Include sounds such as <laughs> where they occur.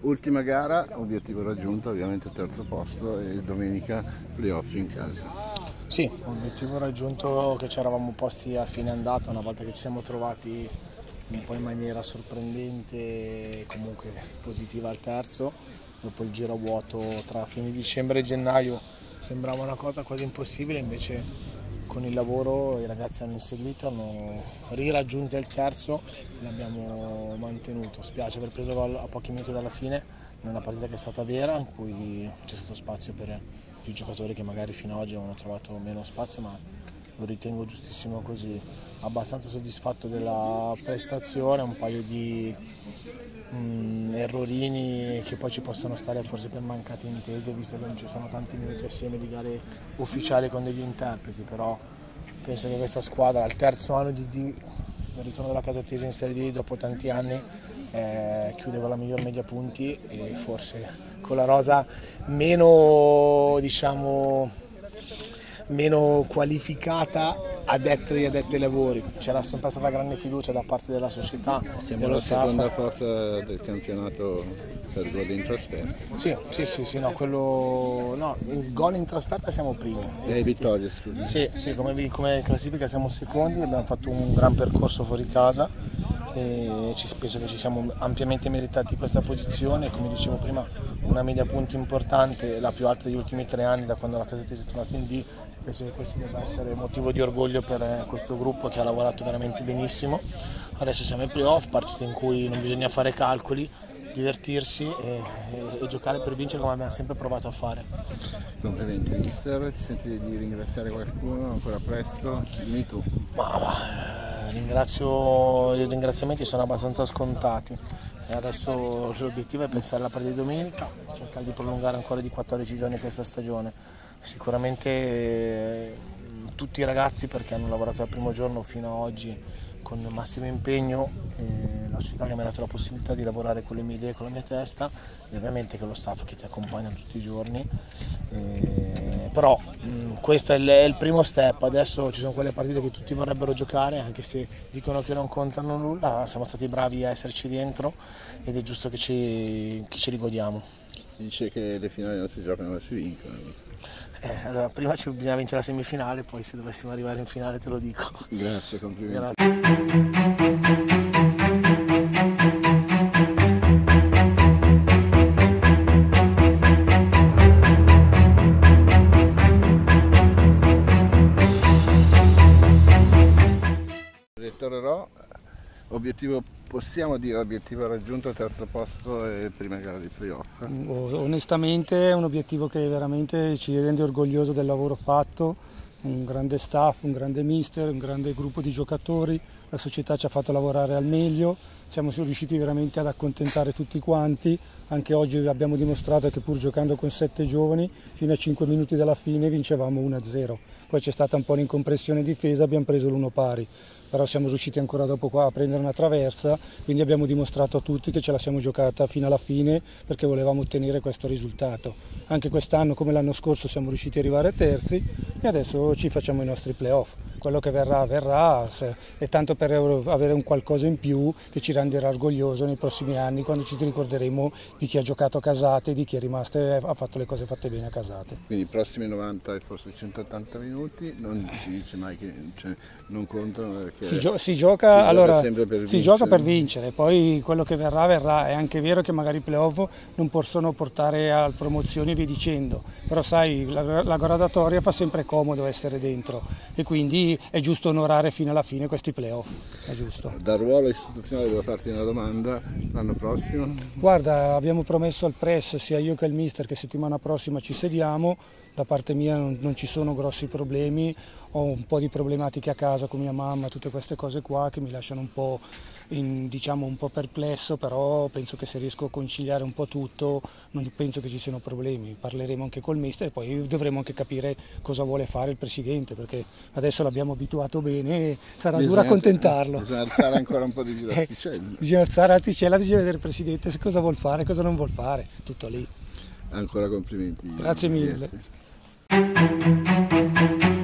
Ultima gara, obiettivo raggiunto, ovviamente terzo posto e domenica playoff in casa. Sì, obiettivo raggiunto che ci eravamo posti a fine andata una volta che ci siamo trovati un po' in maniera sorprendente e comunque positiva al terzo. Dopo il giro vuoto tra fine dicembre e gennaio sembrava una cosa quasi impossibile, invece con il lavoro i ragazzi hanno inseguito, hanno riraggiunto il terzo e l'abbiamo mantenuto. Spiace aver preso gol a pochi minuti dalla fine in una partita che è stata vera, in cui c'è stato spazio per più giocatori che magari fino ad oggi avevano trovato meno spazio, ma lo ritengo giustissimo così. Abbastanza soddisfatto della prestazione, un paio di mh, mm, errorini che poi ci possono stare forse per mancate intese, visto che non ci sono tanti minuti assieme di gare ufficiali con degli interpreti, però penso che questa squadra al terzo anno di, di ritorno della Casatese in Serie D dopo tanti anni eh, chiude con la miglior media punti e forse con la rosa meno diciamo meno qualificata addetta e addetti ai lavori. C'era sempre stata grande fiducia da parte della società. Siamo la seconda forza del campionato per gol in trasferta. Sì, sì, sì, sì no, quello... no, il gol in trasferta siamo primi. E vittorie, scusa. Sì, sì come, come classifica siamo secondi, abbiamo fatto un gran percorso fuori casa e penso che ci siamo ampiamente meritati questa posizione, come dicevo prima una media punti importante, la più alta degli ultimi tre anni da quando la Casetese è tornata in D, penso che questo debba essere motivo di orgoglio per eh, questo gruppo che ha lavorato veramente benissimo. Adesso siamo ai playoff, partita in cui non bisogna fare calcoli, divertirsi e, e, e, giocare per vincere come abbiamo sempre provato a fare. Complimenti mister, ti senti di ringraziare qualcuno ancora presto? Dimmi tu. Ma, eh, ringrazio, i ringraziamenti sono abbastanza scontati. Adesso l'obiettivo è pensare alla partita di domenica, cercare di prolungare ancora di 14 giorni questa stagione. Sicuramente eh, tutti i ragazzi perché hanno lavorato dal primo giorno fino ad oggi con massimo impegno, eh, la società che mi ha dato la possibilità di lavorare con le mie idee con la mia testa e ovviamente con lo staff che ti accompagna tutti i giorni. Eh, però mh, questo è il, è il, primo step, adesso ci sono quelle partite che tutti vorrebbero giocare, anche se dicono che non contano nulla, siamo stati bravi a esserci dentro ed è giusto che ci, che ci rigodiamo. Si dice che le finali non si giocano ma si vincono. Eh, allora, prima ci bisogna vincere la semifinale, poi se dovessimo arrivare in finale te lo dico. Grazie, complimenti. Grazie. Obiettivo, possiamo dire obiettivo raggiunto, terzo posto e prima gara di playoff? Onestamente è un obiettivo che veramente ci rende orgoglioso del lavoro fatto, un grande staff, un grande mister, un grande gruppo di giocatori, la società ci ha fatto lavorare al meglio, siamo riusciti veramente ad accontentare tutti quanti, anche oggi abbiamo dimostrato che pur giocando con sette giovani, fino a 5 minuti dalla fine vincevamo 1-0, poi c'è stata un po' un'incompressione in difesa, abbiamo preso l'uno pari però siamo riusciti ancora dopo qua a prendere una traversa, quindi abbiamo dimostrato a tutti che ce la siamo giocata fino alla fine perché volevamo ottenere questo risultato. Anche quest'anno come l'anno scorso siamo riusciti ad arrivare terzi e adesso ci facciamo i nostri playoff. Quello che verrà verrà, è tanto per avere un qualcosa in più che ci renderà orgoglioso nei prossimi anni quando ci ricorderemo di chi ha giocato a casate, di chi è rimasto e ha fatto le cose fatte bene a casate. Quindi i prossimi 90 e forse 180 minuti non si dice mai che cioè, non contano si, gio si, gioca, si, allora, per si gioca, per vincere, poi quello che verrà verrà, è anche vero che magari i playoff non possono portare a promozioni e via dicendo, però sai la, la gradatoria fa sempre comodo essere dentro e quindi è giusto onorare fino alla fine questi playoff, è giusto. Da ruolo istituzionale devo farti una domanda l'anno prossimo? Guarda, abbiamo promesso al press, sia io che il mister, che settimana prossima ci sediamo, da parte mia non, non ci sono grossi problemi, ho un po' di problematiche a casa con mia mamma, tutte queste cose qua che mi lasciano un po' in, diciamo un po' perplesso, però penso che se riesco a conciliare un po' tutto non penso che ci siano problemi. Parleremo anche col mister e poi dovremo anche capire cosa vuole fare il presidente, perché adesso l'abbiamo abituato bene e sarà dura accontentarlo. Bisogna alzare ancora un po' di più <laughs> Eh, l'asticella. bisogna alzare l'asticella, bisogna vedere il Presidente se cosa vuol fare, cosa non vuol fare, tutto lì. Ancora complimenti. Grazie mille. DS.